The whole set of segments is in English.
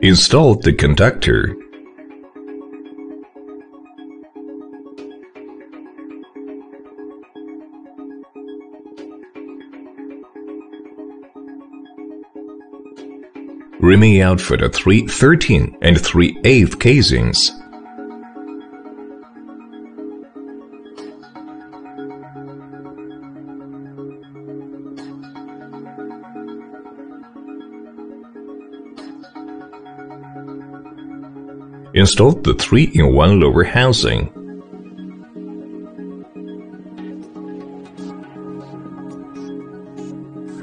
Install the conductor. Reaming out for the 3 13 and 3 8 casings. Install the 3-in-1 lower housing.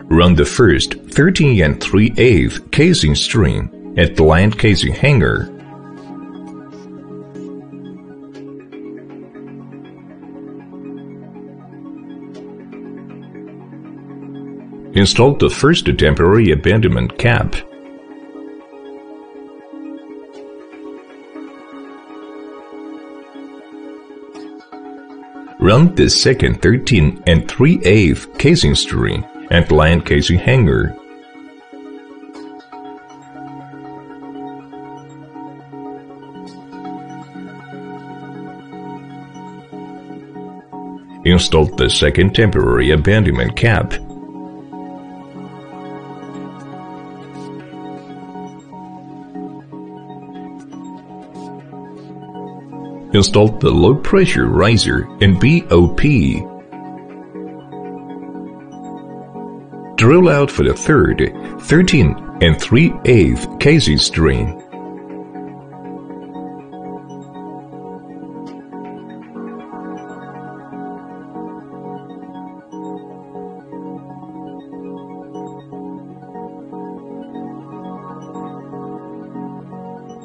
Run the first 13 and 3 8 casing string at the land casing hanger. Install the first temporary abandonment cap. Run the second 13 and 3 8 casing string and land casing hanger. Install the second temporary abandonment cap. Install the low pressure riser and BOP. Drill out for the third, 13 and 3 8 casing string.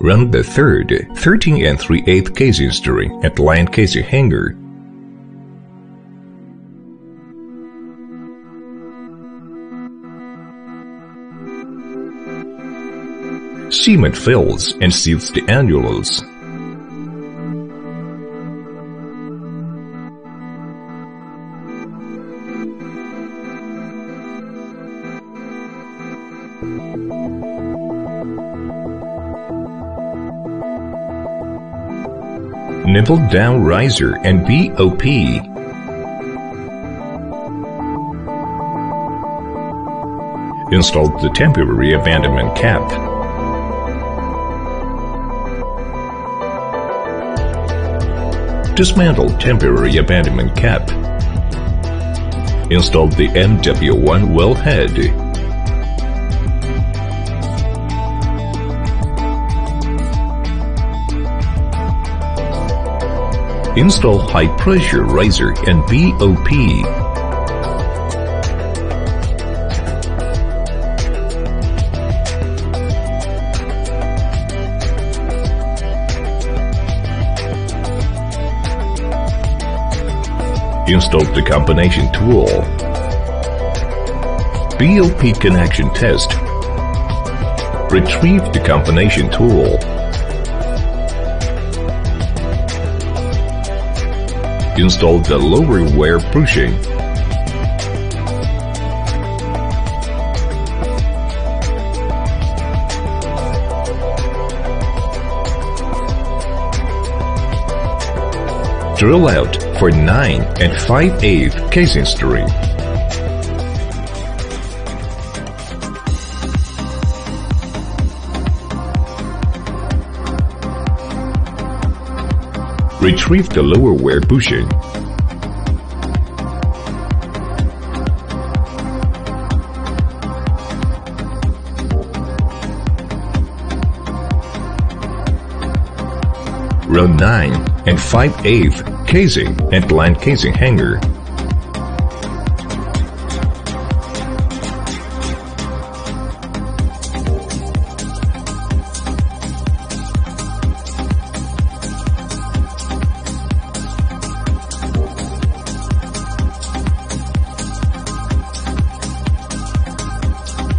Run the third, 13 and 3 8 casing string at land casing hanger. Cement fills and seals the annulus. Nipple down riser and BOP. Install the temporary abandonment cap. Dismantle temporary abandonment cap. Install the MW1 wellhead. Install high pressure riser and BOP. Install the combination tool. BOP connection test. Retrieve the combination tool. Install the lower wear bushing. Drill out for 9 and 5 8 casing string. Retrieve the lower wear bushing. Row 9 and 5 8 casing and blind casing hanger.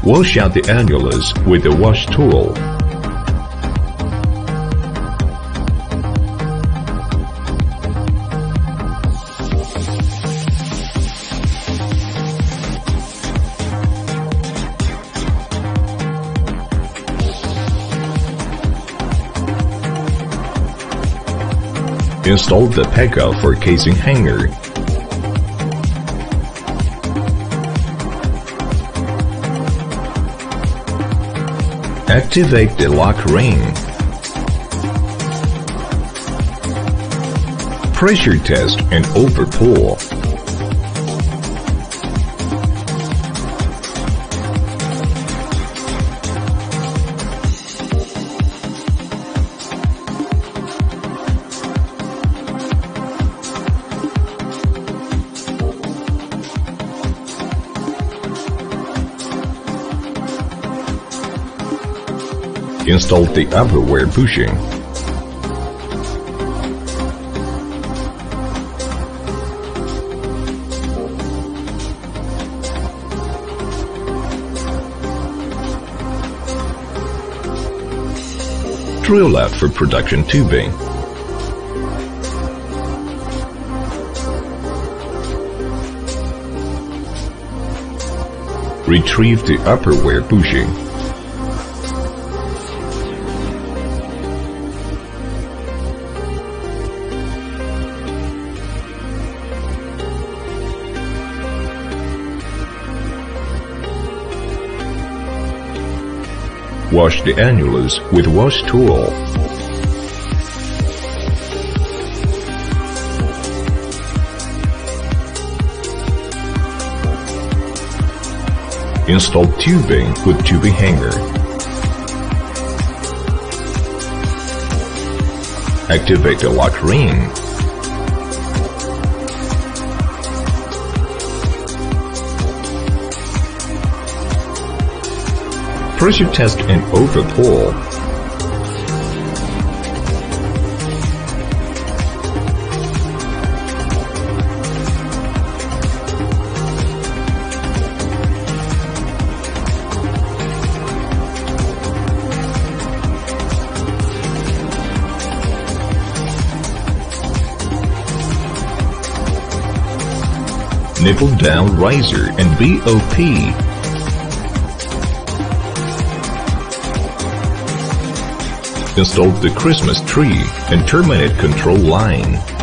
Wash out the annulus with a wash tool. Install the pega for casing hanger Activate the lock ring. Pressure test and overpull. Install the upper wear bushing. Drill out for production tubing. Retrieve the upper wear bushing. Wash the annulus with wash tool. Install tubing with tubing hanger. Activate the lock ring. Pressure test and overpull. Nipple down riser and BOP installed the Christmas tree and terminate control line.